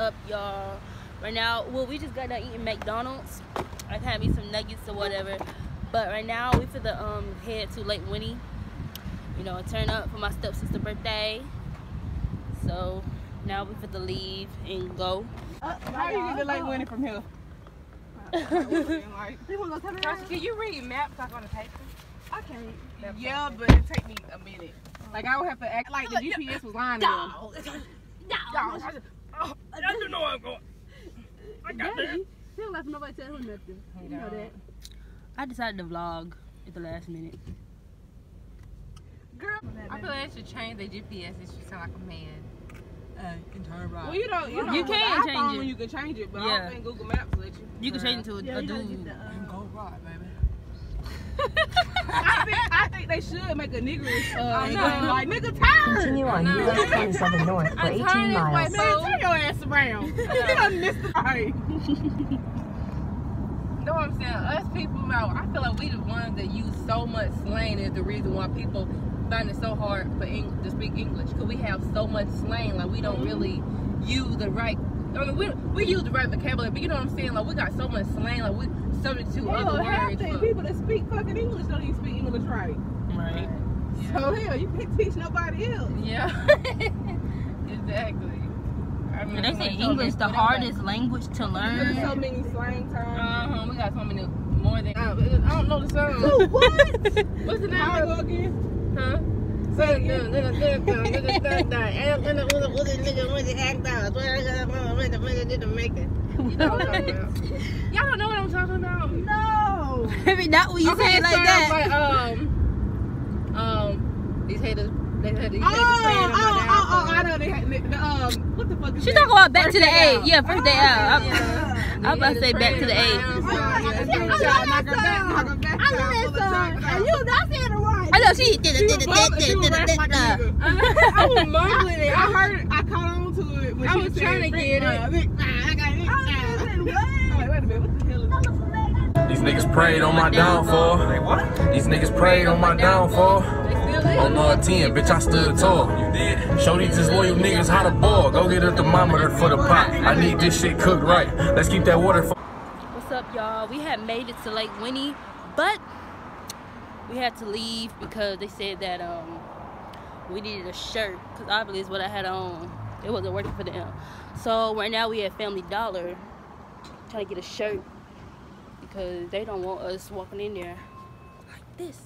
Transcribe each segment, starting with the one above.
up, y'all? Right now, well, we just got done eating McDonald's. I had me some nuggets or whatever. But right now, we for the um head to Lake Winnie. You know, turn up for my stepsister birthday. So now we for the leave and go. Uh, how you get to Lake Winnie from here? Can you read maps like on the paper? I can't. Yeah, but it take me a minute. Like I would have to act like the GPS was lying to them. I don't know where I'm going. I got there. Daddy, he don't let nobody tell him nothing. You know that. I decided to vlog at the last minute. Girl, I feel like they should change their GPS. It should sound like a man. Uh, can turn right. well, you don't. You, don't You with the can change it. when You can change it, but I don't think Google Maps let you. You can change it to a, Yeah, a you gotta dude. get the, uh, And go right, baby. I think I think they should make a niggerish uh, I like nigga turn. Continue on No. US 27 North for 18 turning this way, miles. Man, turn your ass around. you done missed the right. know what I'm saying? Us people, man, I feel like we the ones that use so much slang is the reason why people find it so hard for Eng- to speak English. Cause we have so much slang, like we don't really use the right. I mean, we, we use the right vocabulary, but you know what I'm saying? Like we got so much slang, like we substitute Hell, other words. the for- people that speak fucking English don't even speak English right. Right. So hell, you can't teach nobody else. Yeah, exactly. I mean, they say English the but I'm like, hardest language to There's so learn. many slang terms. Uh-huh, we got so many more than I don't, I don't know the song. So what? What's the name? How go again? Huh? Say it again. You know what I'm talking about. Y'all don't know what I'm talking about. No. Maybe not when you say it like sounds that. Like, um, um, these haters, they had these Oh, haters praying oh, oh, oh, I know they had, the, um, what the fuck is She talking about back First to the A. out. Yeah, first day out. Yeah. I'm about to say back to the A. I love know she did it, did it, did it, did it, did it. I was mumbling it. I I, heard, I caught on to it when I was trying to get Ma, it. Big Ma, I got it. These niggas prayed on my downfall. These niggas prayed on my downfall. On the 10, bitch, I stood tall. Show these disloyal niggas how to ball. Go get a thermometer for the pot. I need this shit cooked right. Let's keep that water. What's up, y'all? We had made it to Lake Winnie, but we had to leave because they said that um we needed a shirt because obviously it's what I had on. It wasn't working for them. So right now we at Family Dollar trying to get a shirt because they don't want us walking in there like this.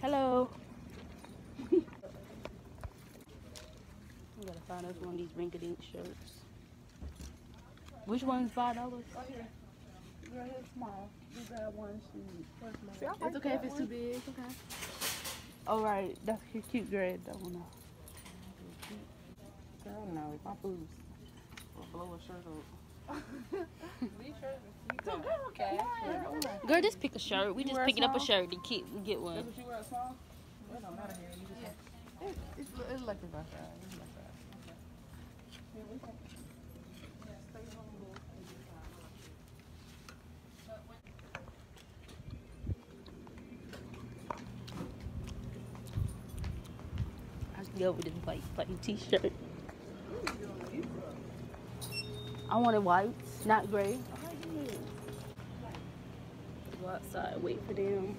Hello. we gotta find us one of these rinky-dink shirts. Which one's five dollars? Oh yeah. Grad's small. We grab one sheet. It's okay if it's too big. It's okay. All right, that's cute, cute grade. That one. Girl, no, my boobs will blow a shirt up. Girl, just pick a shirt. We just wear picking up a shirt to keep get one. She wear a small? It don't matter here. You just it's, it's like this outside. It's like that. I can go with this white plain t-shirt. I wanted white, not gray. Go outside, wait for them.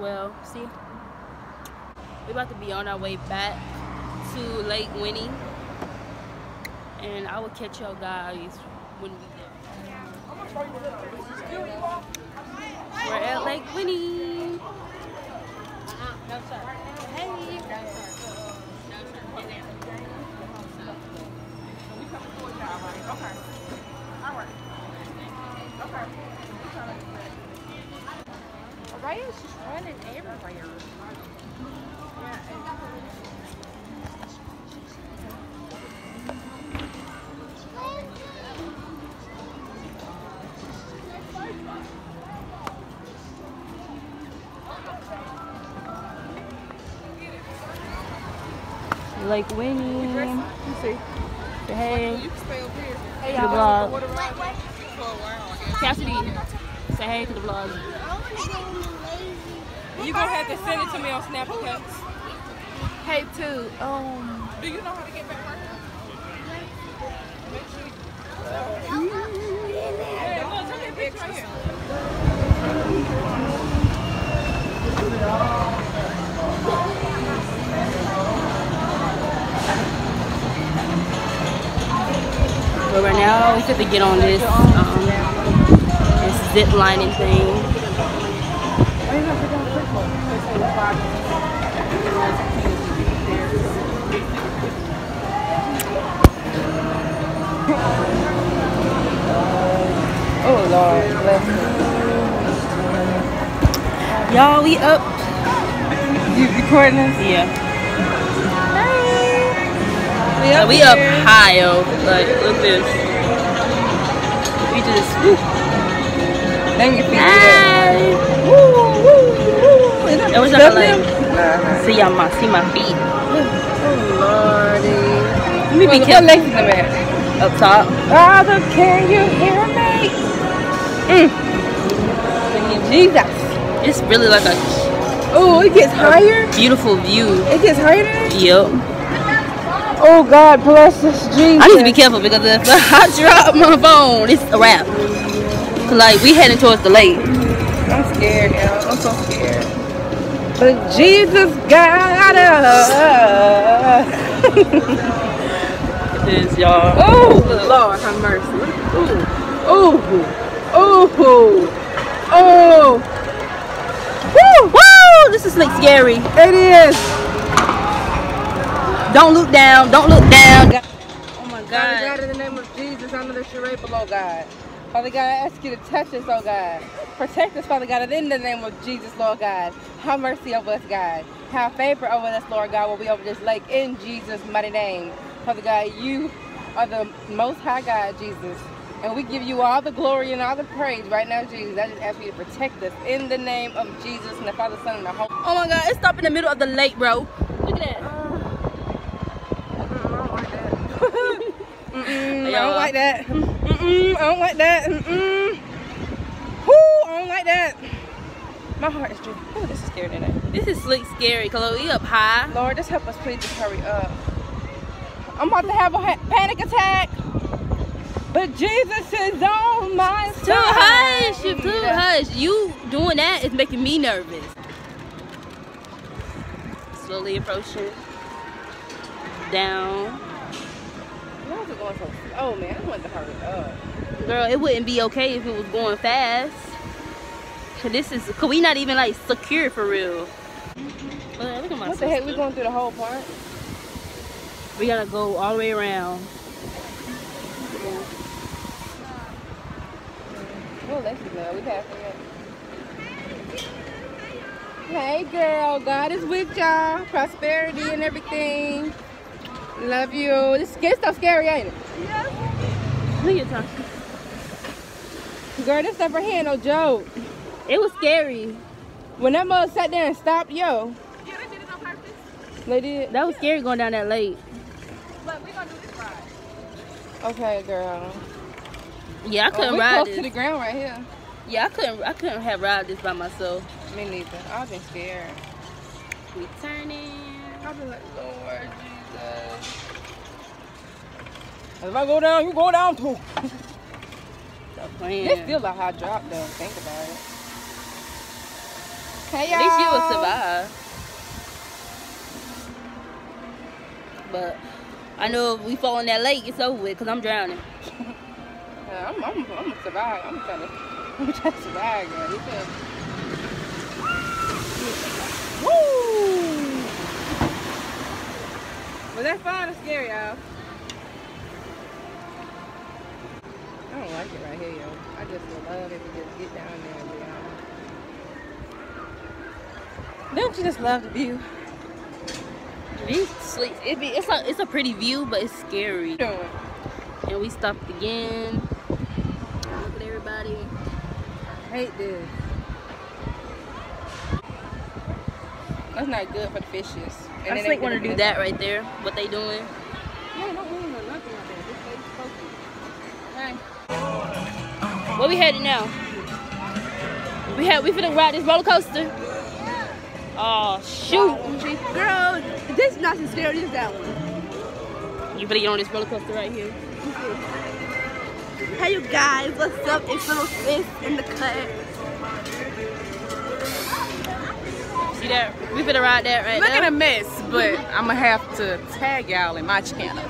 Well, see, we about to be on our way back to Lake Winnie, and I will catch y'all guys when we get. We're at Lake Winnie. Uh-huh. No sir. Hey. Raya's just running everywhere. Lake Winnie. see. Say hey. You can stay over here. Hey, to the vlog. Cassidy. Say hey to the vlog. You gonna have to send it to me on Snapchat. Hey, too. Um, do you know how to get back right now, we have to get on this, um, this zip lining thing. Oh, Lord. Bless Y'all, we up. you. You recording this? Yeah. We Like, we up high, yo. Like, look at this. We just, woo. Dang your feet. Hi. Woo, woo, woo. Is I wish I like, Nah, see, my, see my feet. Oh, Lordy. Let me be What careful. At? Up top. Father, can you hear me? Mm. Jesus. It's really like a Oh, it gets higher. beautiful view. It gets higher. Yep. Oh God, bless us, Jesus. I need to be careful because if I drop my phone, it's a wrap. 'Cause, Like we heading towards the lake. I'm scared, y'all. I'm so scared. But Jesus got us. It is y'all. Oh, Lord, have mercy. Ooh, ooh, ooh, oh. Woo! Woo! This is like scary. It is. Don't look down. Don't look down. Oh my God. Father God, God. in the name of Jesus, I'm under the charade below, God. Father God, I ask you to touch us, oh God. Protect us, Father God, in the name of Jesus, Lord God. Have mercy over us, God. Have favor over us, Lord God, will be over this lake in Jesus' mighty name. Father God, you are the most high God, Jesus. And we give you all the glory and all the praise right now, Jesus. I just ask you to protect us in the name of Jesus and the Father, Son, and the Holy Oh my God. It's stopped in the middle of the lake, bro. Look at that. Mm-mm, I don't like that. Mm-mm, I don't like that. Mm-mm. Whoo, I don't like that. My heart is dripping. Oh, this is scary today. This is slick scary. Chloe. up high. Lord, just help us please just hurry up. I'm about to have a panic attack. But Jesus is on my Too side. hush. You too mm-hmm. hush. You doing that is making me nervous. Slowly approaching. Down. Going so slow, man? I want to hurry up. Girl, it wouldn't be okay if it was going fast. This is could we not even like secure for real. Uh, look at my What the heck? We sister. going through the whole part? We gotta go all the way around. Oh, let's go. We passing it. Hey, girl. God is with y'all. Prosperity and everything. Love you. This gets so scary, ain't it? Yeah. Look at Tasha. Girl, this stuff right here ain't no joke. It was scary. When that mother sat there and stopped, yo. Yeah, they did it on purpose. They did. That was scary going down that lake. But we're gonna do this ride. Okay, girl. Yeah, I Oh, couldn't we ride close this. to the ground right here. Yeah, I couldn't. I couldn't have ride this by myself. Me neither. I've been scared. We turning. I've been like, Lord Jesus. If I go down, you go down too. Stop playing. It's still a high drop though. Think about it. Hey y'all. At least you will survive. But I know if we fall in that lake, it's over with because I'm drowning. Yeah, I'm, I'm, I'm gonna survive. I'm trying to, I'm trying to survive, girl. You? Woo! Was that fun or scary, y'all? I don't like it right here, yo. I just would love if we just get down there and be honest. Don't you just love the view? These sleep. It be. It's a. It's a pretty view, but it's scary. And we stopped again. Look at everybody. I hate this. That's not good for the fishes. And I then think they want to do that right there. What they doing? No, no, we ain't know nothing like that. This way it's to. Hey. Where we headed now? We had we finna ride this roller coaster. Oh shoot! Girl, this is not as scary as that one. You better get on this roller coaster right here. Hey you guys, what's up? It's little sis in the cut. See that? We finna ride that right Look now. at a mess, but I'm gonna have to tag y'all in my channel.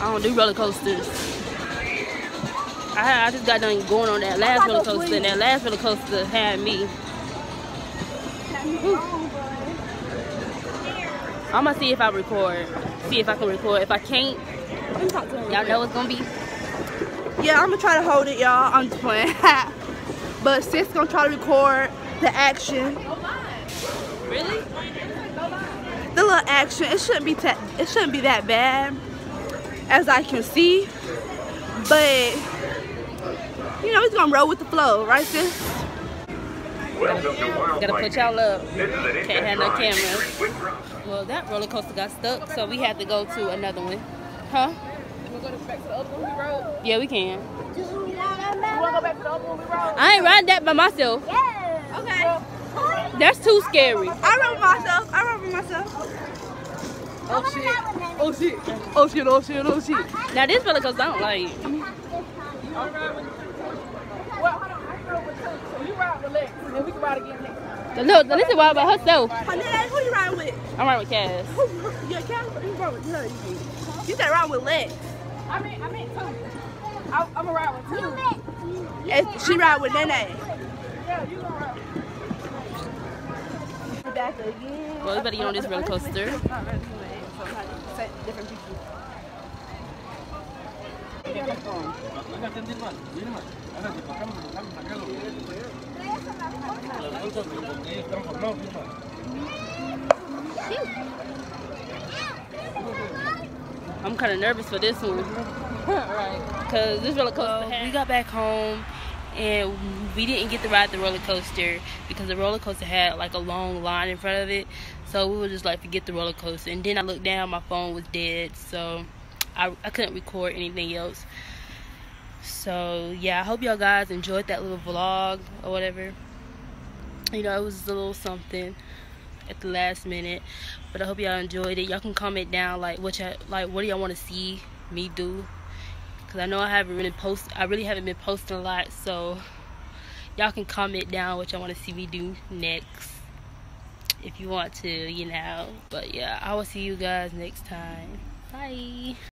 I don't do roller coasters. I, I just got done going on that last roller coaster, and that last roller coaster had me. I'm gonna see if I record. See if I can record. If I can't, y'all know it's gonna be. Yeah, I'm gonna try to hold it, y'all. I'm just playing. but sis gonna try to record the action, Really? the little action. It shouldn't be ta- it shouldn't be that bad, as I can see. But you know, it's gonna roll with the flow, right, sis? Gotta put y'all up. Can't have no camera. Well, that roller coaster got stuck, so we had to go to another one. Huh? We'll go back to the other one we rode. Yeah, we can. You wanna go back to the other one we rode? I ain't riding that by myself. Okay. That's too scary. I remember myself. I remember myself. Oh shit. Oh shit. Oh shit. Oh shit. Oh shit. Now this roller coaster I don't like. Well, hold on. I rode with two, so you ride with Lex, and then we can ride again next time. Look, this is why by herself. Honey, who you riding with? I'm riding with Cass. Who, who, yeah, Cal, who you riding with? her? You said riding with Lex. I mean, I meant two. I, I'm gonna ride with two. And she ride with Nene. Yeah, you gonna ride. Back again. Well, get on this roller coaster. So I'm different people. I'm kind of nervous for this one. right. Cause this roller coaster. we got back home, and we didn't get to ride the roller coaster because the roller coaster had like a long line in front of it. So we were just like, forget the roller coaster. And then I looked down, my phone was dead, so I I couldn't record anything else. So yeah, I hope y'all guys enjoyed that little vlog or whatever. You know, it was a little something at the last minute, but I hope y'all enjoyed it. Y'all can comment down like what y'all like. What do y'all want to see me do? Cause I know I haven't really post. I really haven't been posting a lot, so y'all can comment down what y'all want to see me do next if you want to, you know. But yeah, I will see you guys next time. Bye.